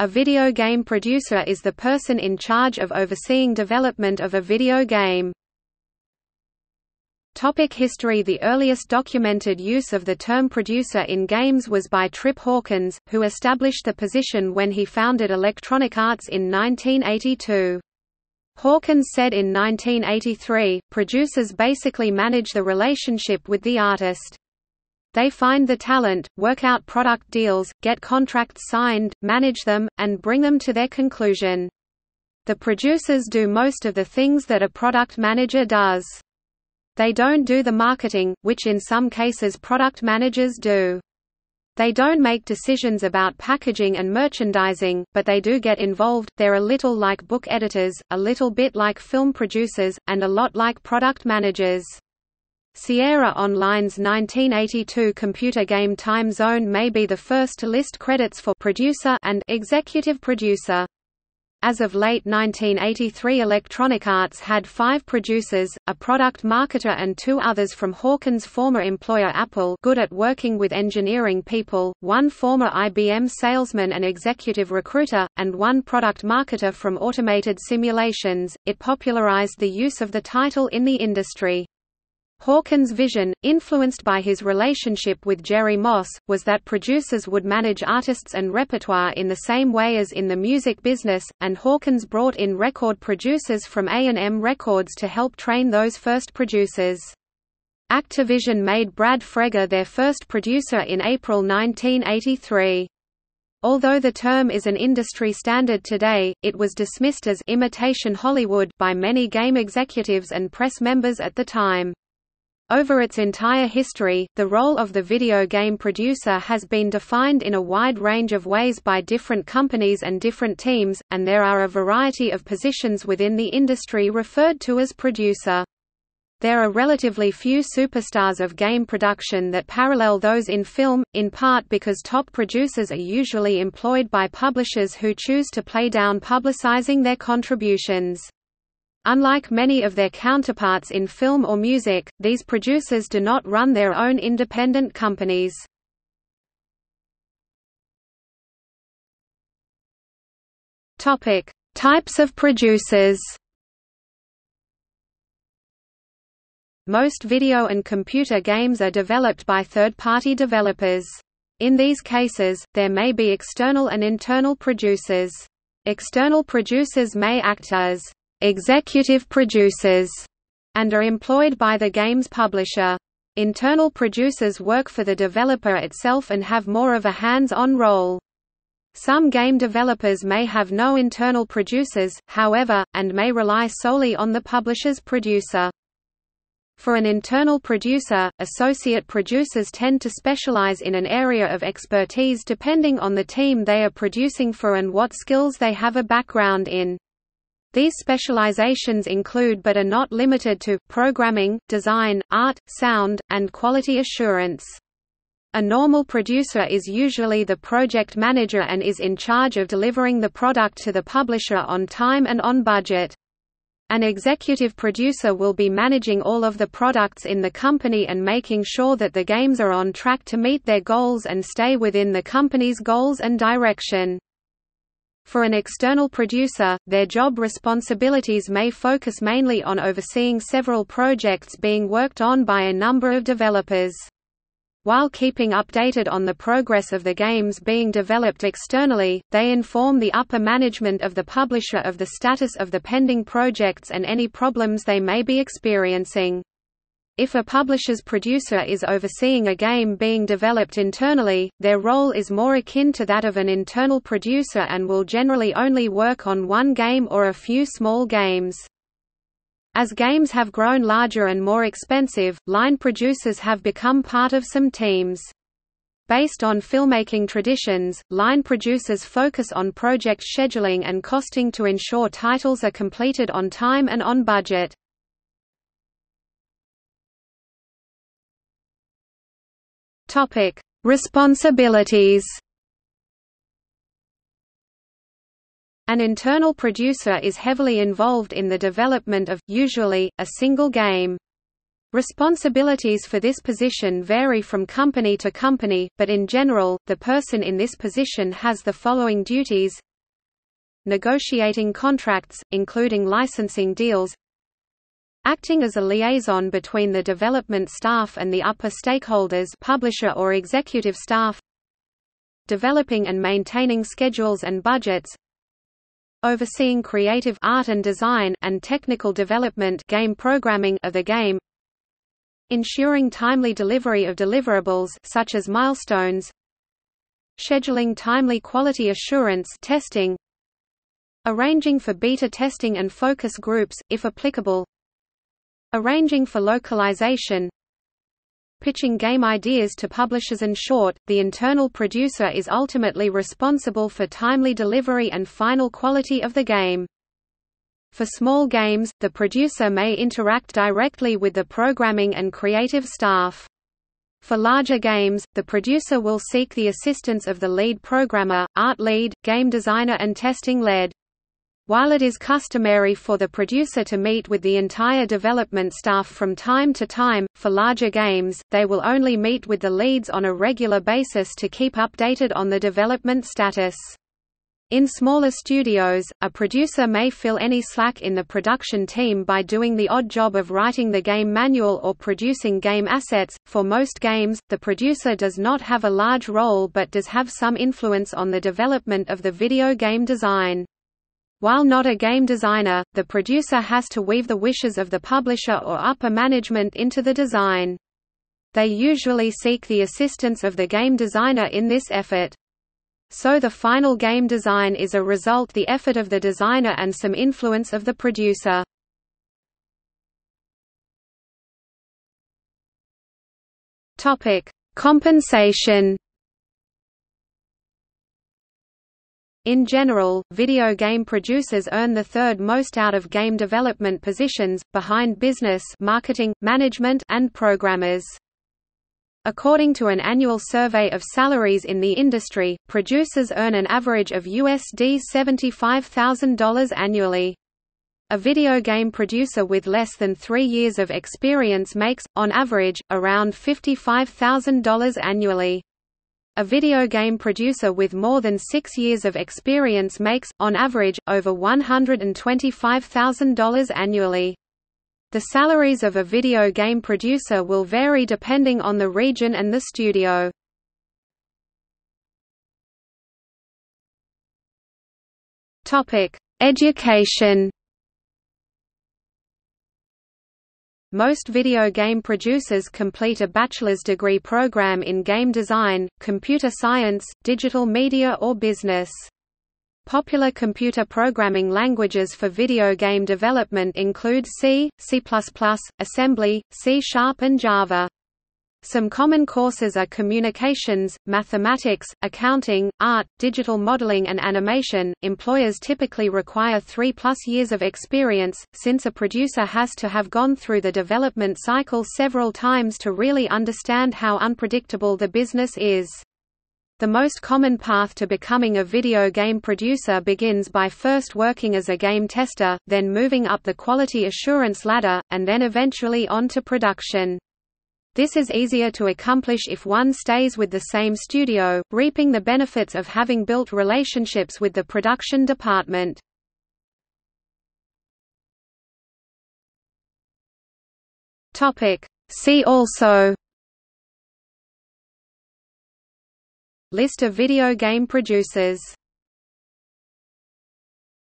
A video game producer is the person in charge of overseeing development of a video game. Topic history The earliest documented use of the term producer in games was by Trip Hawkins, who established the position when he founded Electronic Arts in 1982. Hawkins said in 1983, producers basically manage the relationship with the artist. They find the talent, work out product deals, get contracts signed, manage them, and bring them to their conclusion. The producers do most of the things that a product manager does. They don't do the marketing, which in some cases product managers do. They don't make decisions about packaging and merchandising, but they do get involved. They're a little like book editors, a little bit like film producers, and a lot like product managers. Sierra Online's 1982 computer game Time Zone may be the first to list credits for producer and executive producer. As of late 1983 Electronic Arts had five producers, a product marketer and two others from Hawkins' former employer Apple good at working with engineering people, one former IBM salesman and executive recruiter, and one product marketer from Automated Simulations. It popularized the use of the title in the industry. Hawkins' vision, influenced by his relationship with Jerry Moss, was that producers would manage artists and repertoire in the same way as in the music business, and Hawkins brought in record producers from A&M Records to help train those first producers. Activision made Brad Fregger their first producer in April 1983. Although the term is an industry standard today, it was dismissed as imitation Hollywood by many game executives and press members at the time. Over its entire history, the role of the video game producer has been defined in a wide range of ways by different companies and different teams, and there are a variety of positions within the industry referred to as producer. There are relatively few superstars of game production that parallel those in film, in part because top producers are usually employed by publishers who choose to play down publicizing their contributions. Unlike many of their counterparts in film or music, these producers do not run their own independent companies. Topic: Types of producers. Most video and computer games are developed by third-party developers. In these cases, there may be external and internal producers. External producers may act as executive producers, and are employed by the game's publisher. Internal producers work for the developer itself and have more of a hands-on role. Some game developers may have no internal producers, however, and may rely solely on the publisher's producer. For an internal producer, associate producers tend to specialize in an area of expertise depending on the team they are producing for and what skills they have a background in. These specializations include but are not limited to, programming, design, art, sound, and quality assurance. A normal producer is usually the project manager and is in charge of delivering the product to the publisher on time and on budget. An executive producer will be managing all of the products in the company and making sure that the games are on track to meet their goals and stay within the company's goals and direction. For an external producer, their job responsibilities may focus mainly on overseeing several projects being worked on by a number of developers. While keeping updated on the progress of the games being developed externally, they inform the upper management of the publisher of the status of the pending projects and any problems they may be experiencing. If a publisher's producer is overseeing a game being developed internally, their role is more akin to that of an internal producer and will generally only work on one game or a few small games. As games have grown larger and more expensive, line producers have become part of some teams. Based on filmmaking traditions, line producers focus on project scheduling and costing to ensure titles are completed on time and on budget. Topic: Responsibilities. An internal producer is heavily involved in the development of, usually, a single game. Responsibilities for this position vary from company to company, but in general, the person in this position has the following duties negotiating contracts, including licensing deals acting as a liaison between the development staff and the upper stakeholders publisher or executive staff. Developing and maintaining schedules and budgets. Overseeing creative art and design and technical development game programming of the game. Ensuring timely delivery of deliverables such as milestones. Scheduling timely quality assurance testing. Arranging for beta testing and focus groups if applicable arranging for localization pitching game ideas to publishers and short, the internal producer is ultimately responsible for timely delivery and final quality of the game. For small games, the producer may interact directly with the programming and creative staff. For larger games, the producer will seek the assistance of the lead programmer, art lead, game designer and testing lead. While it is customary for the producer to meet with the entire development staff from time to time, for larger games, they will only meet with the leads on a regular basis to keep updated on the development status. In smaller studios, a producer may fill any slack in the production team by doing the odd job of writing the game manual or producing game assets. For most games, the producer does not have a large role but does have some influence on the development of the video game design. While not a game designer, the producer has to weave the wishes of the publisher or upper management into the design. They usually seek the assistance of the game designer in this effort. So the final game design is a result the effort of the designer and some influence of the producer. Compensation In general, video game producers earn the third most out of game development positions, behind business marketing, management and programmers. According to an annual survey of salaries in the industry, producers earn an average of USD $75,000 annually. A video game producer with less than three years of experience makes, on average, around $55,000 annually. A video game producer with more than six years of experience makes, on average, over $125,000 annually. The salaries of a video game producer will vary depending on the region and the studio. Education Most video game producers complete a bachelor's degree program in game design, computer science, digital media or business. Popular computer programming languages for video game development include C, C++, Assembly, C-Sharp and Java. Some common courses are communications, mathematics, accounting, art, digital modeling and animation. Employers typically require 3 plus years of experience, since a producer has to have gone through the development cycle several times to really understand how unpredictable the business is. The most common path to becoming a video game producer begins by first working as a game tester, then moving up the quality assurance ladder, and then eventually on to production. This is easier to accomplish if one stays with the same studio, reaping the benefits of having built relationships with the production department. See also List of video game producers